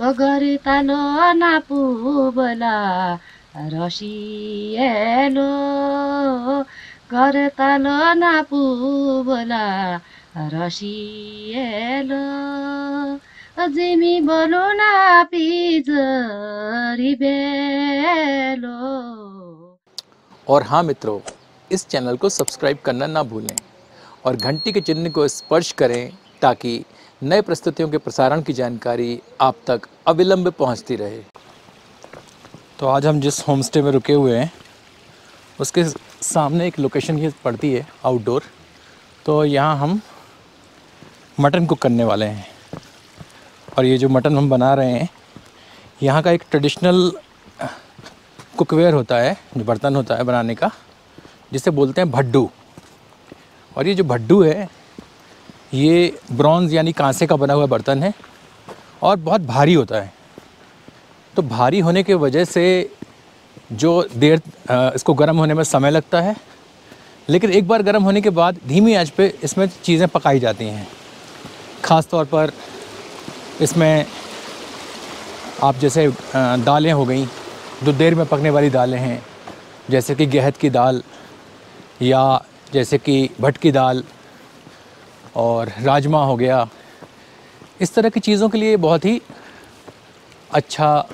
गरी तालो नापु बोला रसिएलो गरे तालो नापु बोला रसिएलो जिमी बोलो जरी बेलो। और हाँ मित्रों, इस चैनल को सब्सक्राइब करना ना भूलें और घंटी के चिन्ह को स्पर्श करें ताकि नए प्रस्तुतियों के प्रसारण की जानकारी आप तक अविलंब पहुँचती रहे। तो आज हम जिस होम स्टे में रुके हुए हैं, उसके सामने एक लोकेशन ये पड़ती है, आउटडोर। तो यहाँ हम मटन कुक करने वाले हैं। और ये जो मटन हम बना रहे हैं, यहाँ का एक ट्रेडिशनल कुकवेयर होता है, जो बर्तन होता है बनाने का, जिसे बोलते हैं भड्डू। और ये जो भड्डू है ये ब्रॉन्ज़ यानी कांसे का बना हुआ बर्तन है और बहुत भारी होता है। तो भारी होने के वजह से जो देर इसको गर्म होने में समय लगता है, लेकिन एक बार गर्म होने के बाद धीमी आँच पे इसमें चीज़ें पकाई जाती हैं। ख़ास तौर पर इसमें आप जैसे दालें हो गई, जो देर में पकने वाली दालें हैं, जैसे कि गहत की दाल या जैसे कि भट की दाल और राजमा हो गया। इस तरह की चीज़ों के लिए बहुत ही अच्छा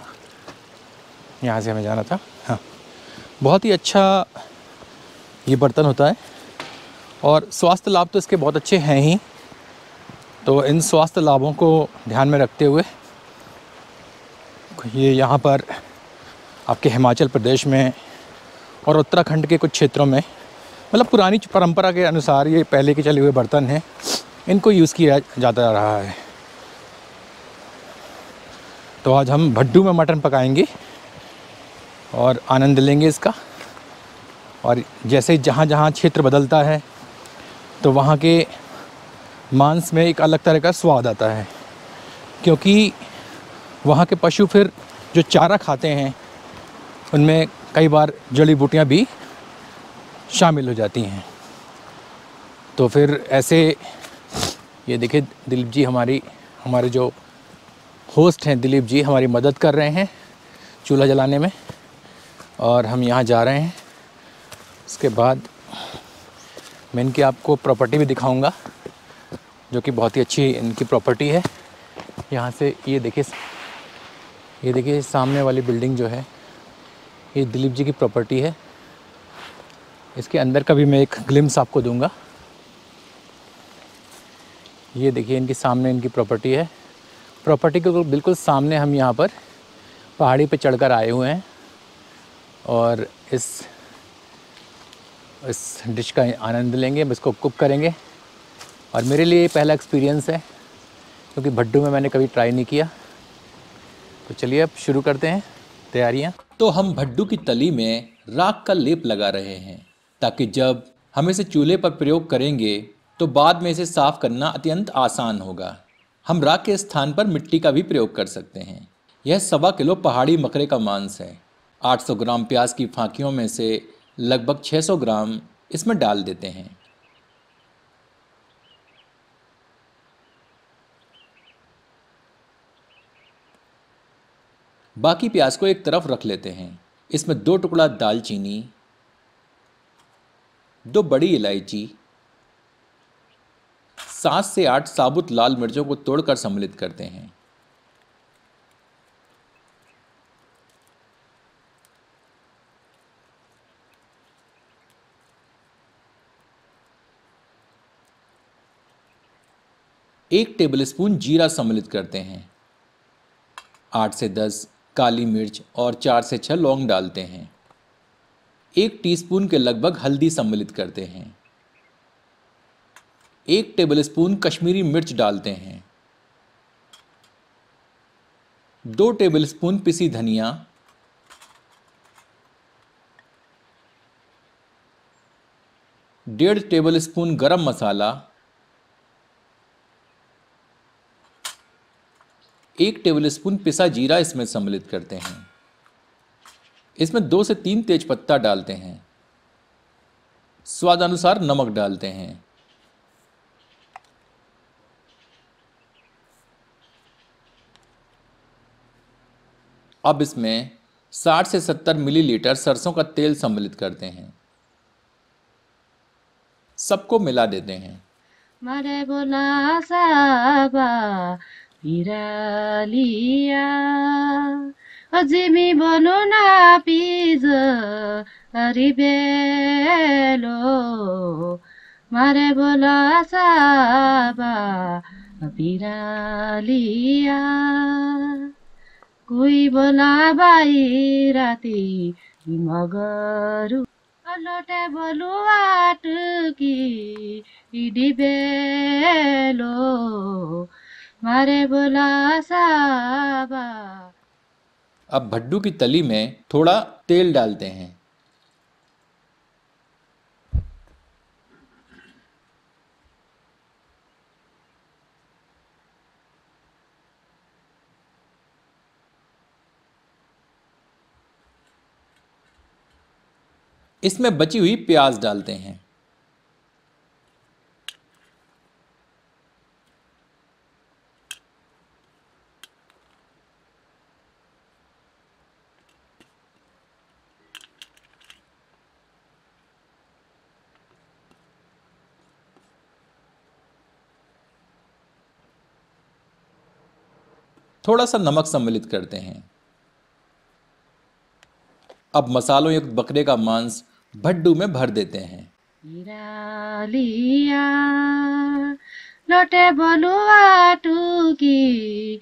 यहाँ से हमें जाना था। हाँ। बहुत ही अच्छा ये बर्तन होता है और स्वास्थ्य लाभ तो इसके बहुत अच्छे हैं ही। तो इन स्वास्थ्य लाभों को ध्यान में रखते हुए ये यहाँ पर आपके हिमाचल प्रदेश में और उत्तराखंड के कुछ क्षेत्रों में मतलब पुरानी परंपरा के अनुसार ये पहले के चले हुए बर्तन हैं। इनको यूज़ किया जाता रहा है। तो आज हम भड्डू में मटन पकाएँगे और आनंद लेंगे इसका। और जैसे जहाँ जहाँ क्षेत्र बदलता है तो वहाँ के मांस में एक अलग तरह का स्वाद आता है। क्योंकि वहाँ के पशु फिर जो चारा खाते हैं, उनमें कई बार जड़ी बूटियाँ भी शामिल हो जाती हैं। तो फिर ऐसे ये देखिए, दिलीप जी हमारी, हमारे जो होस्ट हैं, दिलीप जी हमारी मदद कर रहे हैं चूल्हा जलाने में और हम यहाँ जा रहे हैं। उसके बाद मैं इनकी आपको प्रॉपर्टी भी दिखाऊँगा, जो कि बहुत ही अच्छी इनकी प्रॉपर्टी है। यहाँ से ये देखिए ये देखिए सामने वाली बिल्डिंग जो है, ये दिलीप जी की प्रॉपर्टी है। इसके अंदर का भी मैं एक ग्लिम्स आपको दूँगा। ये देखिए, इनके सामने इनकी प्रॉपर्टी है। प्रॉपर्टी के बिल्कुल सामने हम यहाँ पर पहाड़ी पे चढ़कर आए हुए हैं और इस इस डिश का आनंद लेंगे, हम इसको कुक करेंगे। और मेरे लिए पहला एक्सपीरियंस है, क्योंकि भड्डू में मैंने कभी ट्राई नहीं किया। तो चलिए अब शुरू करते हैं तैयारियाँ। तो हम भड्डू की तली में राख का लेप लगा रहे हैं, ताकि जब हम इसे चूल्हे पर प्रयोग करेंगे तो बाद में इसे साफ़ करना अत्यंत आसान होगा। हम राख के स्थान पर मिट्टी का भी प्रयोग कर सकते हैं। यह सवा किलो पहाड़ी मकरे का मांस है। 800 ग्राम प्याज की फांकियों में से लगभग 600 ग्राम इसमें डाल देते हैं। बाकी प्याज को एक तरफ़ रख लेते हैं। इसमें दो टुकड़ा दालचीनी, दो बड़ी इलायची सात से आठ साबुत लाल मिर्चों को तोड़कर सम्मिलित करते हैं। एक टेबलस्पून जीरा सम्मिलित करते हैं। आठ से दस काली मिर्च और चार से छह लौंग डालते हैं। एक टीस्पून के लगभग हल्दी सम्मिलित करते हैं। एक टेबलस्पून कश्मीरी मिर्च डालते हैं। दो टेबलस्पून पिसी धनिया। डेढ़ टेबलस्पून गरम मसाला। एक टेबलस्पून पिसा जीरा इसमें सम्मिलित करते हैं। इसमें दो से तीन तेज पत्ता डालते हैं। स्वादानुसार नमक डालते हैं। अब इसमें 60 से 70 मिलीलीटर सरसों का तेल सम्मिलित करते हैं। सबको मिला देते हैं। मारे बोला साबा पिरालिया बोलो ना पिज बेलो। मारे बोला साबा पिरालिया कोही बोला बाई राति मगरु। अलोटे लोटे की डिबे लो मारे बोला साबा। अब भड्डू की तली में थोड़ा तेल डालते हैं। इसमें बची हुई प्याज डालते हैं। थोड़ा सा नमक सम्मिलित करते हैं। अब मसालों युक्त बकरे का मांस भड्डू में भर देते हैं। लोटे बलुआ टुकी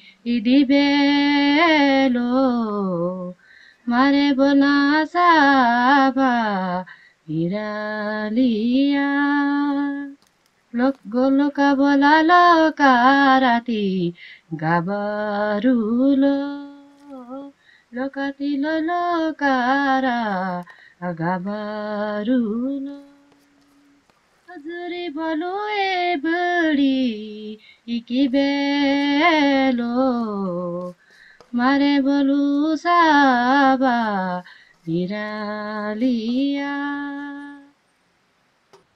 बेलो, मारे बोला साबा हिरालिया लोक गोलोका बोला लोका राती, गाबरुलो। लोकातिलो लोकारा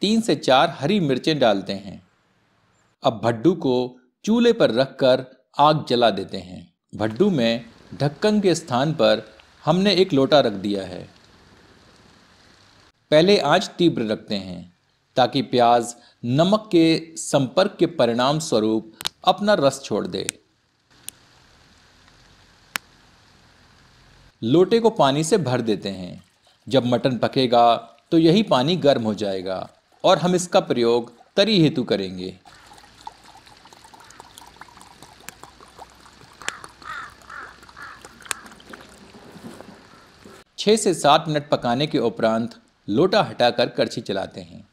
तीन से चार हरी मिर्चें डालते हैं। अब भड्डू को चूल्हे पर रखकर आग जला देते हैं। भड्डू में ढक्कन के स्थान पर हमने एक लोटा रख दिया है। पहले आँच तीव्र रखते हैं, ताकि प्याज नमक के संपर्क के परिणाम स्वरूप अपना रस छोड़ दे। लोटे को पानी से भर देते हैं। जब मटन पकेगा तो यही पानी गर्म हो जाएगा और हम इसका प्रयोग तरी हेतु करेंगे। छः से सात मिनट पकाने के उपरांत लोटा हटाकर करछी चलाते हैं।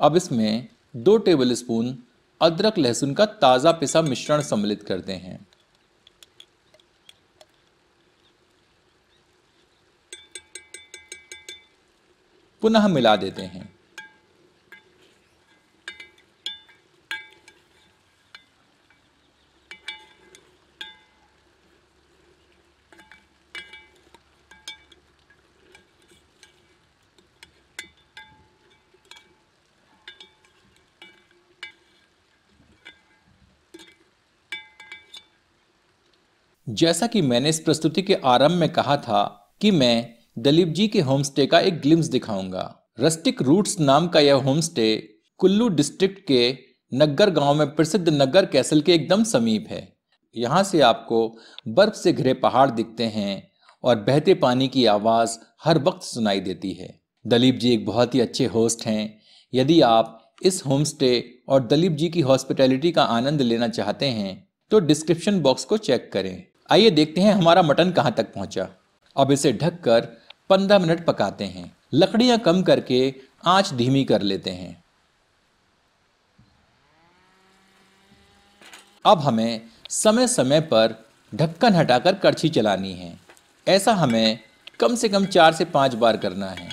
अब इसमें दो टेबल स्पून अदरक लहसुन का ताज़ा पिसा मिश्रण सम्मिलित करते हैं। पुनः मिला देते हैं। जैसा कि मैंने इस प्रस्तुति के आरंभ में कहा था कि मैं दलीप जी के होमस्टे का एक ग्लिम्स दिखाऊँगा। रस्टिक रूट्स नाम का यह होमस्टे कुल्लू डिस्ट्रिक्ट के नग्गर गाँव में प्रसिद्ध नग्गर कैसल के एकदम समीप है। यहाँ से आपको बर्फ़ से घिरे पहाड़ दिखते हैं और बहते पानी की आवाज़ हर वक्त सुनाई देती है। दलीप जी एक बहुत ही अच्छे होस्ट हैं। यदि आप इस होमस्टे और दलीप जी की हॉस्पिटैलिटी का आनंद लेना चाहते हैं तो डिस्क्रिप्शन बॉक्स को चेक करें। आइए देखते हैं हमारा मटन कहाँ तक पहुँचा। अब इसे ढककर पंद्रह मिनट पकाते हैं। लकड़ियाँ कम करके आँच धीमी कर लेते हैं। अब हमें समय समय पर ढक्कन हटाकर करछी चलानी है। ऐसा हमें कम से कम चार से पाँच बार करना है।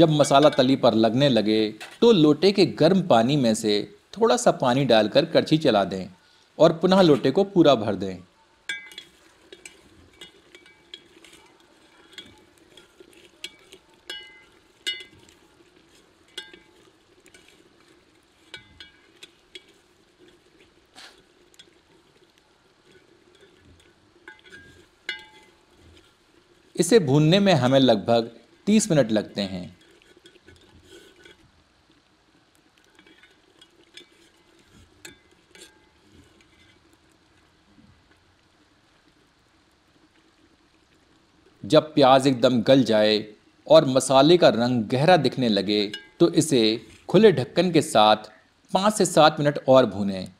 जब मसाला तली पर लगने लगे तो लोटे के गर्म पानी में से थोड़ा सा पानी डालकर कड़छी चला दें और पुनः लोटे को पूरा भर दें। इसे भूनने में हमें लगभग 30 मिनट लगते हैं। जब प्याज एकदम गल जाए और मसाले का रंग गहरा दिखने लगे तो इसे खुले ढक्कन के साथ पाँच से सात मिनट और भूनें,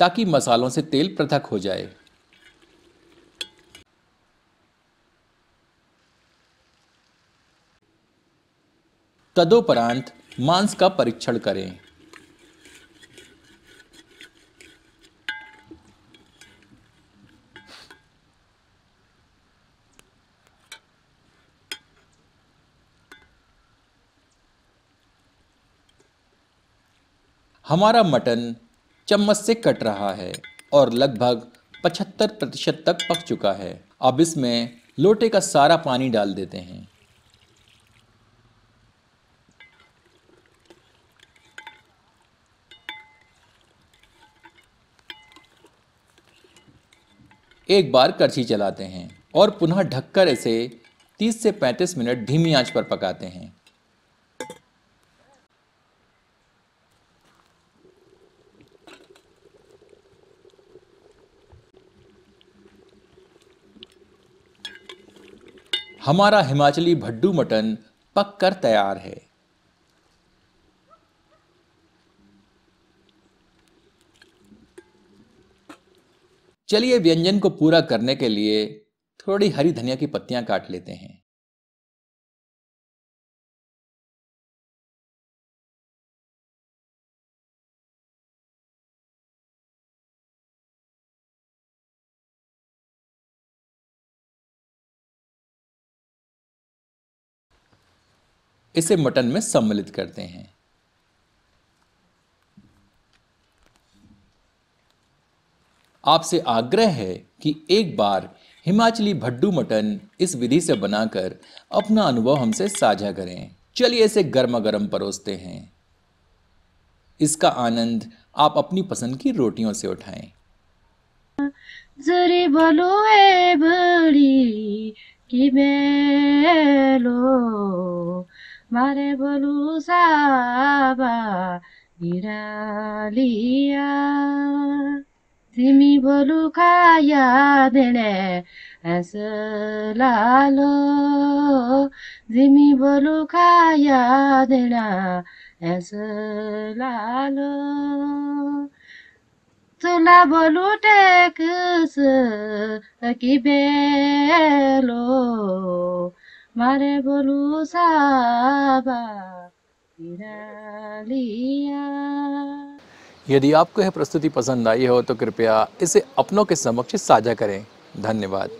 ताकि मसालों से तेल पृथक हो जाए। तदोपरांत मांस का परीक्षण करें। हमारा मटन चम्मच से कट रहा है और लगभग 75 प्रतिशत तक पक चुका है। अब इसमें लोटे का सारा पानी डाल देते हैं। एक बार करछी चलाते हैं और पुनः ढककर इसे 30 से 35 मिनट धीमी आँच पर पकाते हैं। हमारा हिमाचली भड्डू मटन पककर तैयार है। चलिए व्यंजन को पूरा करने के लिए थोड़ी हरी धनिया की पत्तियाँ काट लेते हैं। इसे मटन में सम्मिलित करते हैं। आपसे आग्रह है कि एक बार हिमाचली भड्डू मटन इस विधि से बनाकर अपना अनुभव हमसे साझा करें। चलिए इसे गर्मा गर्म परोसते हैं। इसका आनंद आप अपनी पसंद की रोटियों से उठाएँ। जरी बोलो ए बड़ी कि बेलो मारे बोलू साबा बिरालिया तिमी बोलू खाया देणे लालो जिमी बोलू खाया देणा लालो तुला बोलू टेकस कि बेलो। मारे बोलू साबा यदि आपको यह प्रस्तुति पसंद आई हो तो कृपया इसे अपनों के समक्ष साझा करें। धन्यवाद।